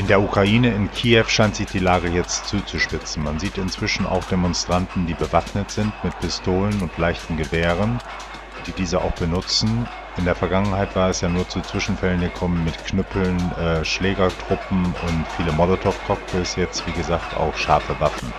In der Ukraine, in Kiew, scheint sich die Lage jetzt zuzuspitzen. Man sieht inzwischen auch Demonstranten, die bewaffnet sind mit Pistolen und leichten Gewehren, die diese auch benutzen. In der Vergangenheit war es ja nur zu Zwischenfällen gekommen mit Knüppeln, äh, Schlägertruppen und viele Molotow-Cocktails. Jetzt, wie gesagt, auch scharfe Waffen.